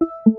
you